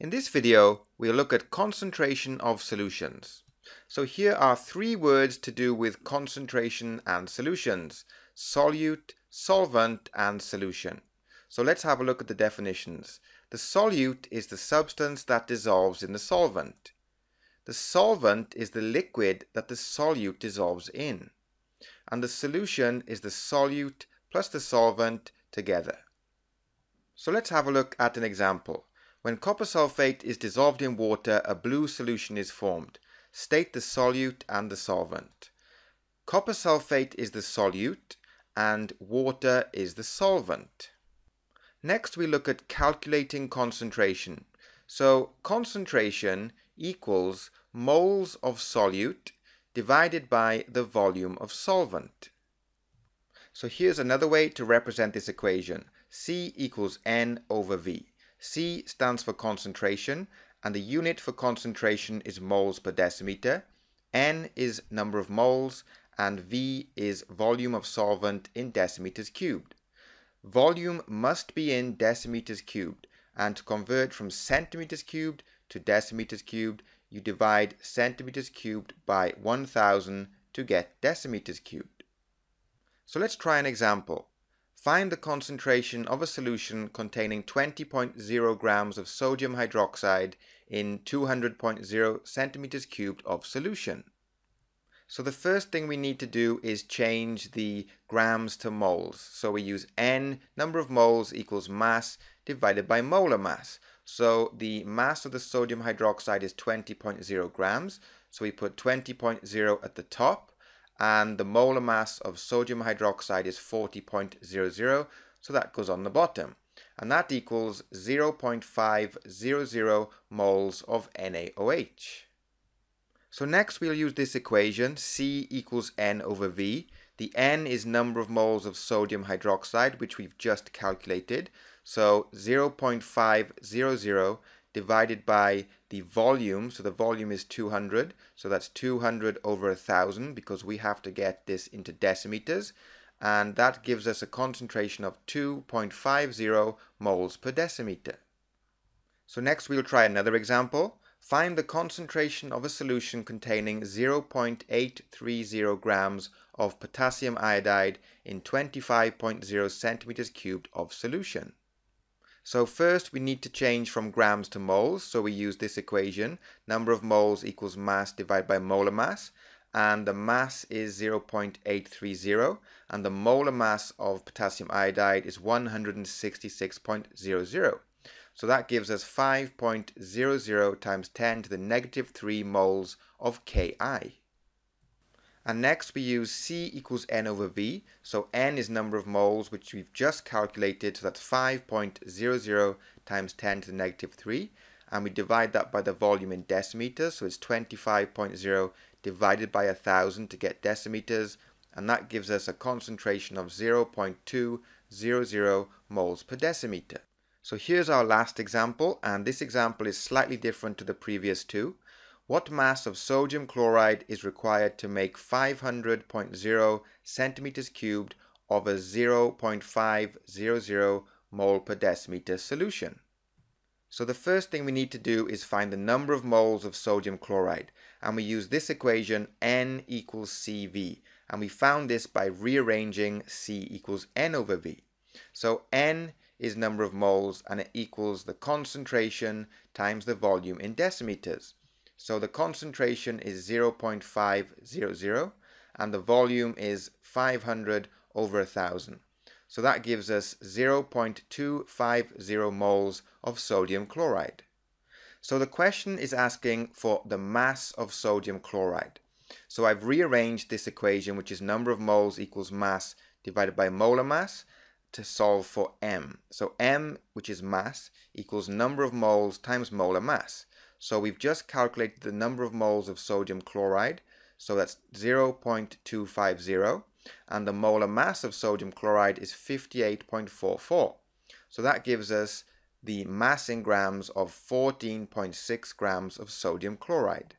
In this video, we'll look at concentration of solutions. So here are three words to do with concentration and solutions. Solute, solvent, and solution. So let's have a look at the definitions. The solute is the substance that dissolves in the solvent. The solvent is the liquid that the solute dissolves in. And the solution is the solute plus the solvent together. So let's have a look at an example. When copper sulfate is dissolved in water, a blue solution is formed. State the solute and the solvent. Copper sulfate is the solute and water is the solvent. Next we look at calculating concentration. So concentration equals moles of solute divided by the volume of solvent. So here's another way to represent this equation. C equals N over V. C stands for concentration and the unit for concentration is moles per decimeter. N is number of moles and V is volume of solvent in decimeters cubed. Volume must be in decimeters cubed and to convert from centimeters cubed to decimeters cubed you divide centimeters cubed by 1000 to get decimeters cubed. So let's try an example. Find the concentration of a solution containing 20.0 grams of sodium hydroxide in 200.0 centimeters cubed of solution. So the first thing we need to do is change the grams to moles. So we use N, number of moles equals mass divided by molar mass. So the mass of the sodium hydroxide is 20.0 grams. So we put 20.0 at the top and the molar mass of sodium hydroxide is 40.00 so that goes on the bottom and that equals 0.500 moles of NaOH. So next we'll use this equation C equals N over V. The N is number of moles of sodium hydroxide which we've just calculated. So 0.500 divided by the volume. So the volume is 200. So that's 200 over 1000 because we have to get this into decimeters. And that gives us a concentration of 2.50 moles per decimeter. So next we'll try another example. Find the concentration of a solution containing 0.830 grams of potassium iodide in 25.0 centimeters cubed of solution. So first we need to change from grams to moles. So we use this equation. Number of moles equals mass divided by molar mass. And the mass is 0.830. And the molar mass of potassium iodide is 166.00. So that gives us 5.00 times 10 to the negative 3 moles of KI. And next we use C equals N over V. So N is number of moles, which we've just calculated. So that's 5.00 times 10 to the negative 3. And we divide that by the volume in decimeters. So it's 25.0 divided by 1,000 to get decimeters. And that gives us a concentration of 0.200 moles per decimeter. So here's our last example. And this example is slightly different to the previous two. What mass of sodium chloride is required to make 500.0 centimeters cubed of a 0.500 mole per decimeter solution? So the first thing we need to do is find the number of moles of sodium chloride and we use this equation N equals CV and we found this by rearranging C equals N over V. So N is number of moles and it equals the concentration times the volume in decimeters. So the concentration is 0.500 and the volume is 500 over 1000. So that gives us 0.250 moles of sodium chloride. So the question is asking for the mass of sodium chloride. So I've rearranged this equation, which is number of moles equals mass divided by molar mass, to solve for m. So m, which is mass, equals number of moles times molar mass. So we've just calculated the number of moles of sodium chloride. So that's 0.250 and the molar mass of sodium chloride is 58.44. So that gives us the mass in grams of 14.6 grams of sodium chloride.